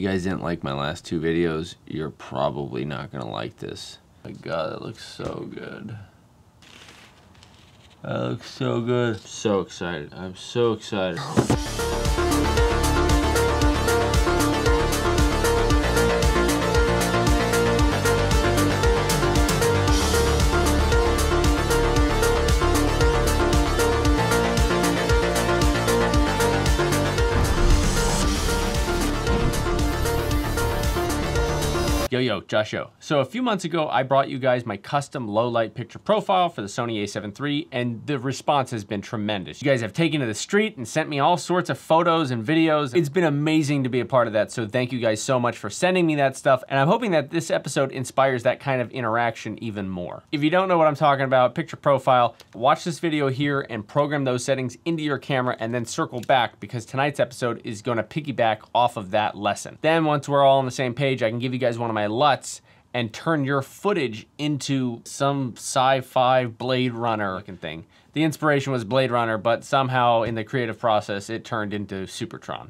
you guys didn't like my last two videos, you're probably not gonna like this. My God, that looks so good. That looks so good. So excited. I'm so excited. Yo, Josh Yeo. So a few months ago, I brought you guys my custom low light picture profile for the Sony a7 III, and the response has been tremendous. You guys have taken to the street and sent me all sorts of photos and videos. It's been amazing to be a part of that, so thank you guys so much for sending me that stuff, and I'm hoping that this episode inspires that kind of interaction even more. If you don't know what I'm talking about, picture profile, watch this video here and program those settings into your camera and then circle back because tonight's episode is gonna piggyback off of that lesson. Then once we're all on the same page, I can give you guys one of my LUTs and turn your footage into some sci-fi Blade Runner looking thing. The inspiration was Blade Runner, but somehow in the creative process, it turned into Supertron.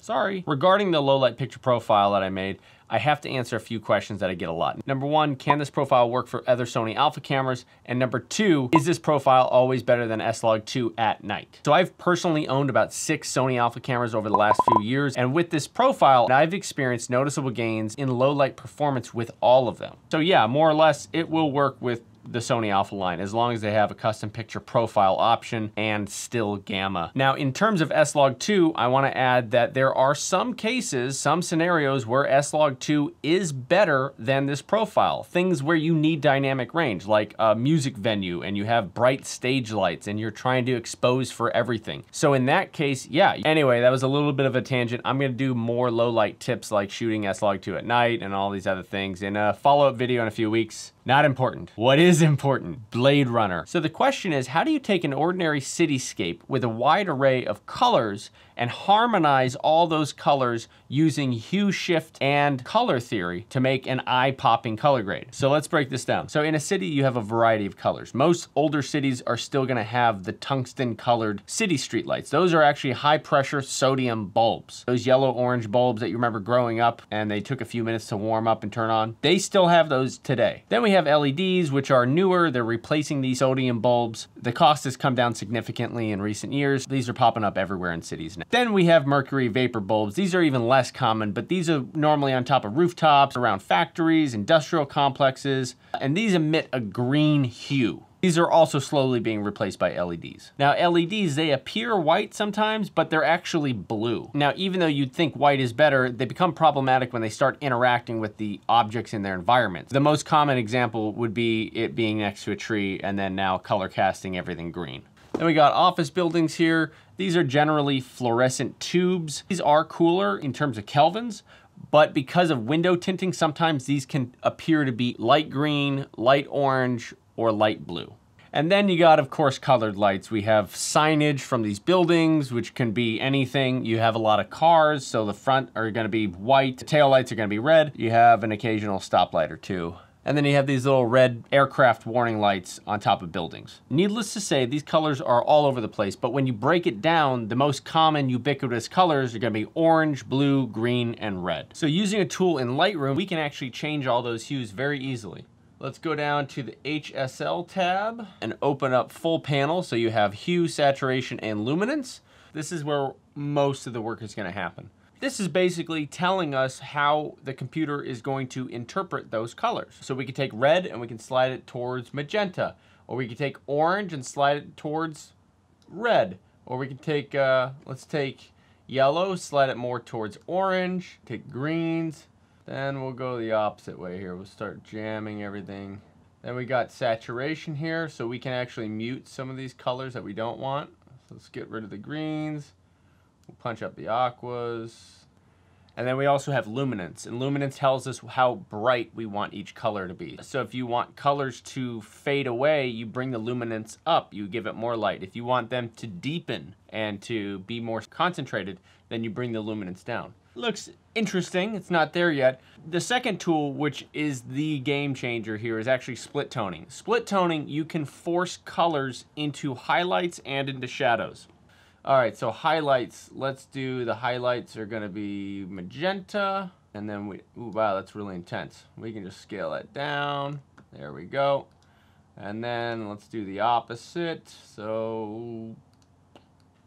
Sorry. Regarding the low light picture profile that I made, I have to answer a few questions that I get a lot. Number one, can this profile work for other Sony Alpha cameras? And number two, is this profile always better than S-Log2 at night? So I've personally owned about six Sony Alpha cameras over the last few years. And with this profile, I've experienced noticeable gains in low light performance with all of them. So yeah, more or less, it will work with the Sony Alpha line as long as they have a custom picture profile option and still gamma. Now in terms of S-Log2, I wanna add that there are some cases, some scenarios where S-Log2 is better than this profile. Things where you need dynamic range, like a music venue and you have bright stage lights and you're trying to expose for everything. So in that case, yeah. Anyway, that was a little bit of a tangent. I'm gonna do more low light tips like shooting S-Log2 at night and all these other things in a follow-up video in a few weeks. Not important. What is important? Blade Runner. So the question is, how do you take an ordinary cityscape with a wide array of colors and harmonize all those colors using hue shift and color theory to make an eye-popping color grade. So let's break this down. So in a city, you have a variety of colors. Most older cities are still gonna have the tungsten colored city streetlights. Those are actually high pressure sodium bulbs. Those yellow orange bulbs that you remember growing up and they took a few minutes to warm up and turn on. They still have those today. Then we have LEDs, which are newer. They're replacing these sodium bulbs. The cost has come down significantly in recent years. These are popping up everywhere in cities now. Then we have mercury vapor bulbs. These are even less common, but these are normally on top of rooftops, around factories, industrial complexes, and these emit a green hue. These are also slowly being replaced by LEDs. Now LEDs, they appear white sometimes, but they're actually blue. Now even though you'd think white is better, they become problematic when they start interacting with the objects in their environment. The most common example would be it being next to a tree and then now color casting everything green. Then we got office buildings here. These are generally fluorescent tubes. These are cooler in terms of kelvins, but because of window tinting, sometimes these can appear to be light green, light orange, or light blue. And then you got, of course, colored lights. We have signage from these buildings, which can be anything. You have a lot of cars, so the front are gonna be white, the tail lights are gonna be red. You have an occasional stoplight or two. And then you have these little red aircraft warning lights on top of buildings. Needless to say, these colors are all over the place, but when you break it down, the most common ubiquitous colors are gonna be orange, blue, green, and red. So using a tool in Lightroom, we can actually change all those hues very easily. Let's go down to the HSL tab and open up full panel so you have hue, saturation, and luminance. This is where most of the work is gonna happen. This is basically telling us how the computer is going to interpret those colors. So we can take red and we can slide it towards magenta, or we can take orange and slide it towards red, or we can take, uh, let's take yellow, slide it more towards orange, take greens, then we'll go the opposite way here. We'll start jamming everything. Then we got saturation here, so we can actually mute some of these colors that we don't want. So let's get rid of the greens. Punch up the aquas. And then we also have luminance, and luminance tells us how bright we want each color to be. So if you want colors to fade away, you bring the luminance up, you give it more light. If you want them to deepen and to be more concentrated, then you bring the luminance down. Looks interesting, it's not there yet. The second tool, which is the game changer here, is actually split toning. Split toning, you can force colors into highlights and into shadows. All right, so highlights. Let's do the highlights are gonna be magenta. And then we, ooh, wow, that's really intense. We can just scale that down. There we go. And then let's do the opposite. So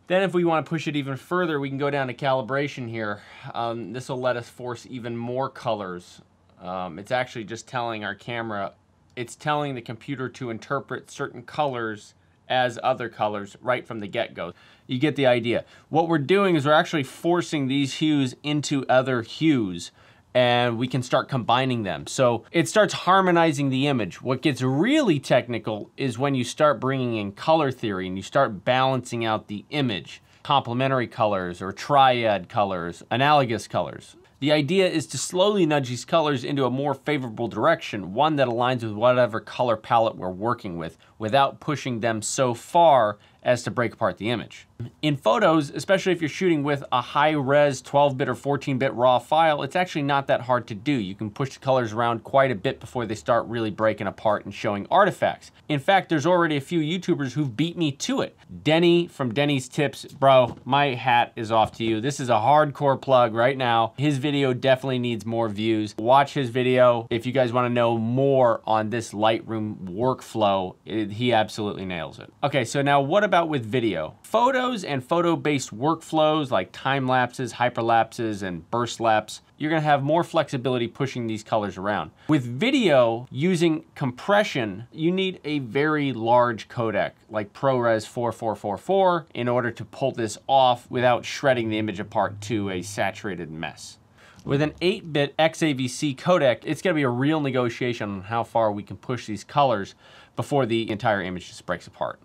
then if we want to push it even further, we can go down to calibration here. Um, this will let us force even more colors. Um, it's actually just telling our camera, it's telling the computer to interpret certain colors as other colors right from the get-go. You get the idea. What we're doing is we're actually forcing these hues into other hues and we can start combining them. So it starts harmonizing the image. What gets really technical is when you start bringing in color theory and you start balancing out the image, complementary colors or triad colors, analogous colors. The idea is to slowly nudge these colors into a more favorable direction, one that aligns with whatever color palette we're working with, without pushing them so far as to break apart the image. In photos, especially if you're shooting with a high-res 12-bit or 14-bit RAW file, it's actually not that hard to do. You can push the colors around quite a bit before they start really breaking apart and showing artifacts. In fact, there's already a few YouTubers who've beat me to it. Denny from Denny's Tips, bro, my hat is off to you. This is a hardcore plug right now. His video definitely needs more views. Watch his video if you guys wanna know more on this Lightroom workflow. It, he absolutely nails it. Okay, so now what about about with video? Photos and photo-based workflows like time lapses, hyperlapses, and burst lapse, you're gonna have more flexibility pushing these colors around. With video, using compression, you need a very large codec, like ProRes 4444, in order to pull this off without shredding the image apart to a saturated mess. With an 8-bit XAVC codec, it's gonna be a real negotiation on how far we can push these colors before the entire image just breaks apart.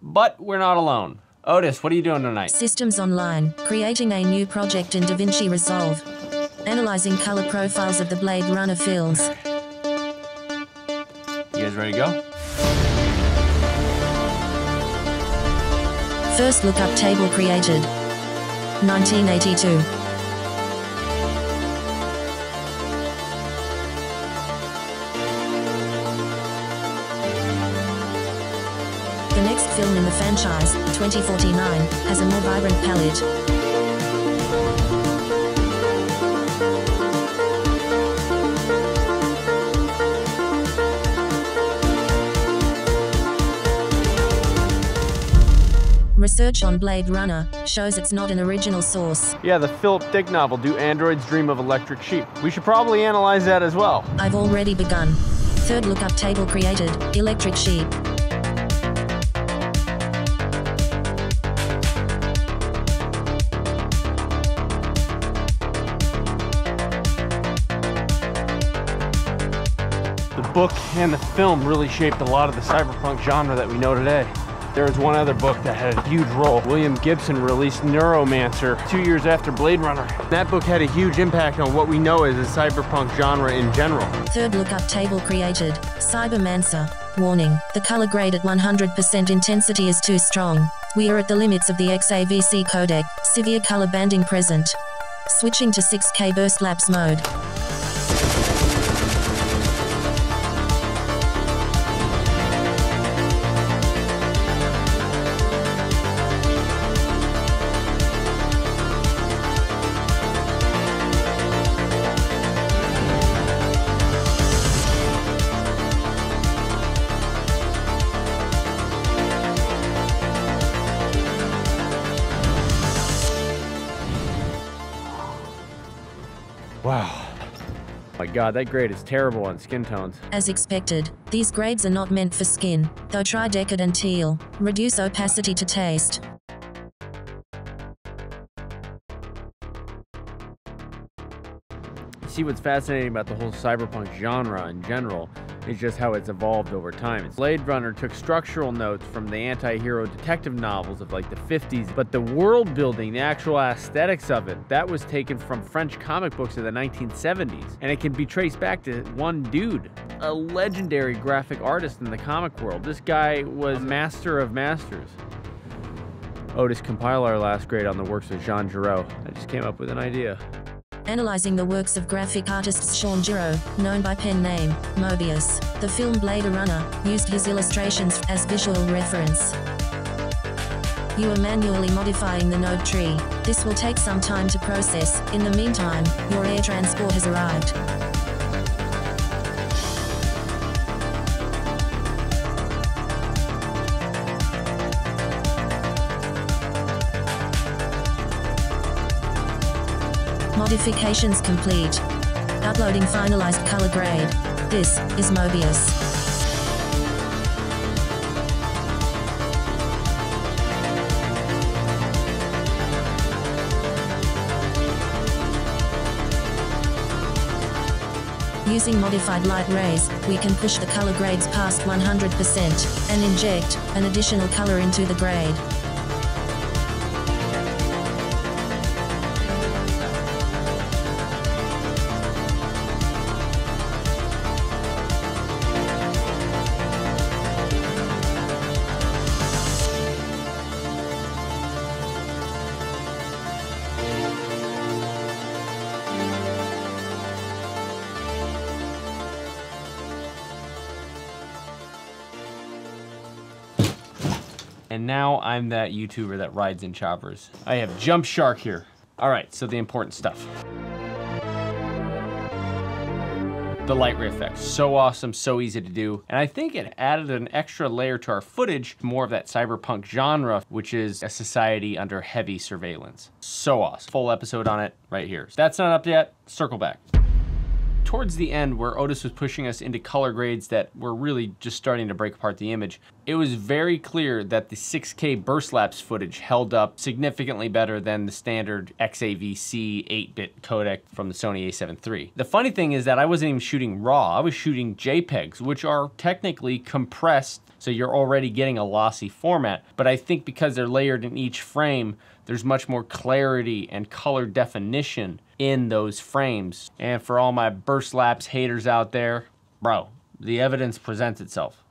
But we're not alone. Otis, what are you doing tonight? Systems Online, creating a new project in DaVinci Resolve. Analyzing color profiles of the Blade Runner films. You guys ready to go? First lookup table created. 1982. Next film in the franchise, 2049, has a more vibrant palette. Research on Blade Runner shows it's not an original source. Yeah, the Philip Dick novel, Do Androids Dream of Electric Sheep? We should probably analyze that as well. I've already begun. Third lookup table created, Electric Sheep. Book and the film really shaped a lot of the cyberpunk genre that we know today. There was one other book that had a huge role. William Gibson released Neuromancer two years after Blade Runner. That book had a huge impact on what we know as the cyberpunk genre in general. Third lookup table created, Cybermancer. Warning, the color grade at 100% intensity is too strong. We are at the limits of the XAVC codec, severe color banding present. Switching to 6K burst lapse mode. God, that grade is terrible on skin tones. As expected, these grades are not meant for skin, though try Decadent Teal. Reduce opacity to taste. See what's fascinating about the whole cyberpunk genre in general is just how it's evolved over time. Blade Runner took structural notes from the anti-hero detective novels of like the 50s, but the world building, the actual aesthetics of it, that was taken from French comic books of the 1970s. And it can be traced back to one dude, a legendary graphic artist in the comic world. This guy was master of masters. Otis, compile our last grade on the works of Jean Giraud. I just came up with an idea. Analyzing the works of graphic artist Jean Giraud, known by pen name, Moebius. the film Blade Runner, used his illustrations as visual reference. You are manually modifying the node tree. This will take some time to process. In the meantime, your air transport has arrived. Modifications complete. Uploading finalized color grade. This is Moebius. Using modified light rays, we can push the color grades past 100% and inject an additional color into the grade. And now I'm that YouTuber that rides in choppers. I have Jump Shark here. All right, so the important stuff. The light ray effect, so awesome, so easy to do. And I think it added an extra layer to our footage, more of that cyberpunk genre, which is a society under heavy surveillance. So awesome. Full episode on it right here. That's not up yet, circle back towards the end where Otis was pushing us into color grades that were really just starting to break apart the image, it was very clear that the 6K burst lapse footage held up significantly better than the standard XAVC 8-bit codec from the Sony a7 III. The funny thing is that I wasn't even shooting RAW, I was shooting JPEGs, which are technically compressed so you're already getting a lossy format. But I think because they're layered in each frame, there's much more clarity and color definition in those frames. And for all my burst lapse haters out there, bro, the evidence presents itself.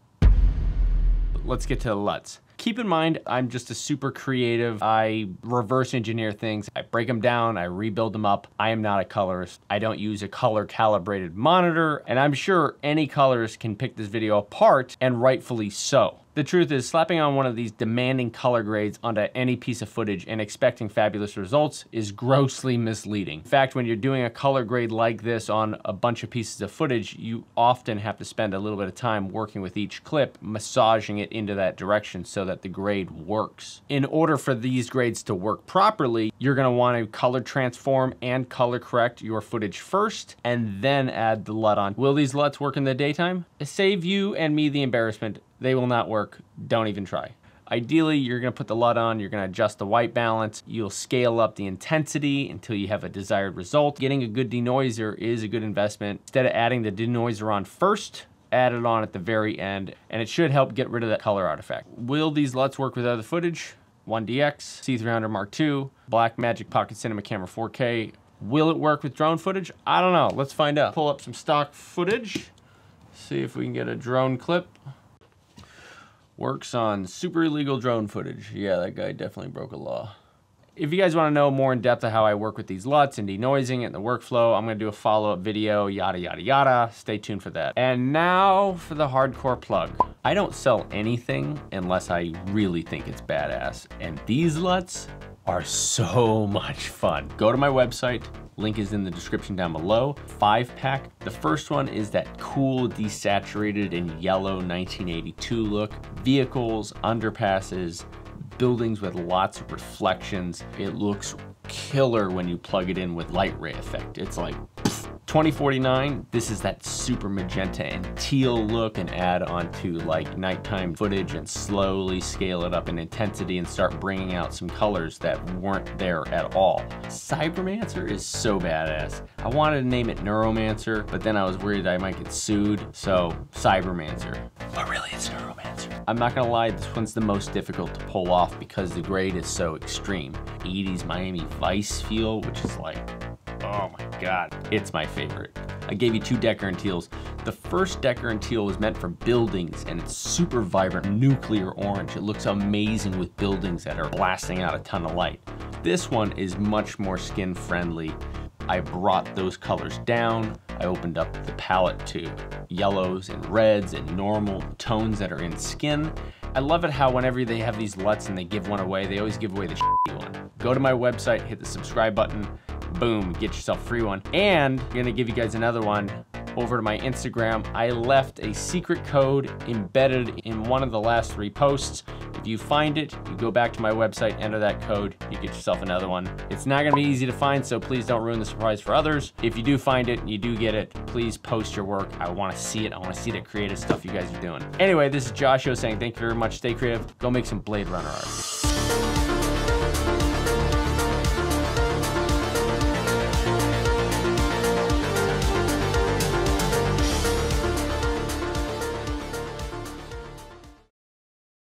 Let's get to the LUTs. Keep in mind, I'm just a super creative. I reverse engineer things. I break them down, I rebuild them up. I am not a colorist. I don't use a color calibrated monitor, and I'm sure any colorist can pick this video apart, and rightfully so. The truth is, slapping on one of these demanding color grades onto any piece of footage and expecting fabulous results is grossly misleading. In fact, when you're doing a color grade like this on a bunch of pieces of footage, you often have to spend a little bit of time working with each clip, massaging it into that direction so that the grade works. In order for these grades to work properly, you're gonna wanna color transform and color correct your footage first, and then add the LUT on. Will these LUTs work in the daytime? Save you and me the embarrassment they will not work. Don't even try. Ideally, you're gonna put the LUT on, you're gonna adjust the white balance, you'll scale up the intensity until you have a desired result. Getting a good denoiser is a good investment. Instead of adding the denoiser on first, add it on at the very end, and it should help get rid of that color artifact. Will these LUTs work with other footage? 1DX, C300 Mark II, Blackmagic Pocket Cinema Camera 4K. Will it work with drone footage? I don't know, let's find out. Pull up some stock footage, see if we can get a drone clip works on super illegal drone footage. Yeah, that guy definitely broke a law. If you guys want to know more in depth of how I work with these LUTs and denoising and the workflow, I'm to do a follow-up video, yada, yada, yada. Stay tuned for that. And now for the hardcore plug. I don't sell anything unless I really think it's badass. And these LUTs are so much fun. Go to my website, Link is in the description down below. Five pack. The first one is that cool desaturated and yellow 1982 look. Vehicles, underpasses, buildings with lots of reflections. It looks killer when you plug it in with light ray effect. It's like 2049, this is that super magenta and teal look and add onto like nighttime footage and slowly scale it up in intensity and start bringing out some colors that weren't there at all. Cybermancer is so badass. I wanted to name it Neuromancer, but then I was worried I might get sued, so Cybermancer. But really it's Neuromancer. I'm not gonna lie, this one's the most difficult to pull off because the grade is so extreme. 80s Miami Vice feel, which is like Oh my God, it's my favorite. I gave you two Decker and Teals. The first Decker and Teal was meant for buildings and it's super vibrant nuclear orange. It looks amazing with buildings that are blasting out a ton of light. This one is much more skin friendly. I brought those colors down. I opened up the palette to yellows and reds and normal tones that are in skin I love it how whenever they have these LUTs and they give one away, they always give away the one. Go to my website, hit the subscribe button, boom, get yourself free one. And I'm gonna give you guys another one over to my Instagram. I left a secret code embedded in one of the last three posts. If you find it, you go back to my website, enter that code, you get yourself another one. It's not gonna be easy to find, so please don't ruin the surprise for others. If you do find it and you do get it, please post your work. I wanna see it. I wanna see the creative stuff you guys are doing. Anyway, this is Josh Yeo saying thank you very much. Stay creative. Go make some Blade Runner art.